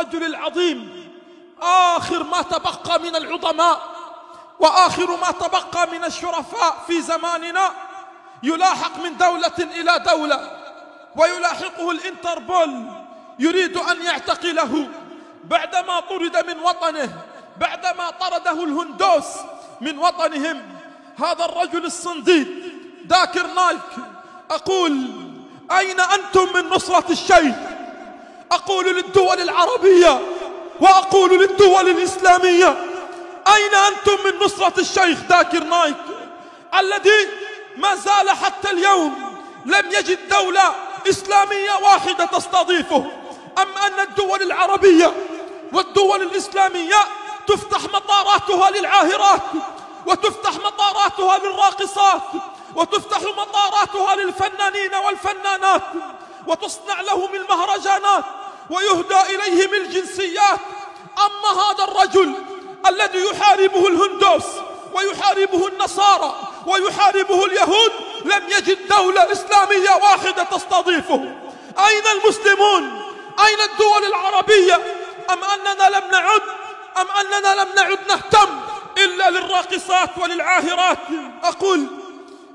الرجل العظيم. آخر ما تبقى من العظماء وآخر ما تبقى من الشرفاء في زماننا يلاحق من دولة إلى دولة ويلاحقه الإنتربول يريد أن يعتقله. بعدما طرد من وطنه بعدما طرده الهندوس من وطنهم هذا الرجل الصنديد داكر نايك أقول أين أنتم من نصرة الشيخ؟ أقول للدول العربية وأقول للدول الإسلامية أين أنتم من نصرة الشيخ داكر نايك الذي ما زال حتى اليوم لم يجد دولة إسلامية واحدة تستضيفه؟ أم أن الدول العربية والدول الإسلامية تفتح مطاراتها للعاهرات وتفتح مطاراتها للراقصات وتفتح مطاراتها للفنانين والفنانات وتصنع لهم المهرجانات؟ ويهدى إليهم الجنسيات. أما هذا الرجل الذي يحاربه الهندوس ويحاربه النصارى ويحاربه اليهود لم يجد دولة إسلامية واحدة تستضيفه. أين المسلمون؟ أين الدول العربية؟ أم أننا لم نعد؟ أم أننا لم نعد نهتم إلا للراقصات وللعاهرات؟ أقول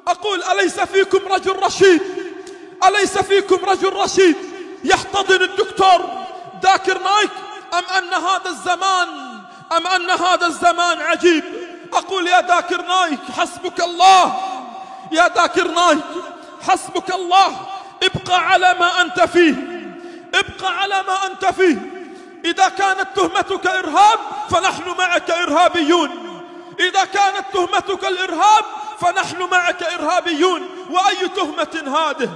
أقول أليس فيكم رجل رشيد؟ أليس فيكم رجل رشيد؟ يحتضن الدكتور داكر نايك أم أن هذا الزمان أم أن هذا الزمان عجيب؟ أقول يا داكر نايك حسبك الله. يا داكر نايك حسبك الله. ابقى على ما أنت فيه. ابقى على ما أنت فيه. إذا كانت تهمتك إرهاب فنحن معك إرهابيون. إذا كانت تهمتك الإرهاب فنحن معك إرهابيون. وأي تهمة هذه؟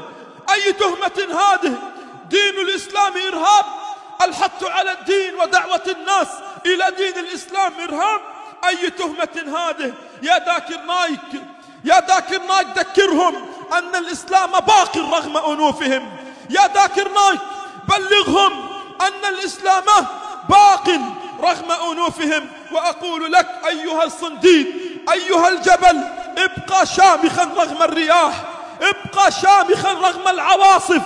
أي تهمة هذه؟ دين الإسلام إرهاب الحث على الدين ودعوة الناس إلى دين الإسلام إرهاب. أي تهمة هذه؟ يا ذاكر نايك يا ذاكر نايك ذكرهم أن الإسلام باق رغم أنوفهم. يا ذاكر نايك بلغهم أن الإسلام باق رغم أنوفهم. وأقول لك أيها الصنديد أيها الجبل ابقى شامخا رغم الرياح ابقى شامخا رغم العواصف.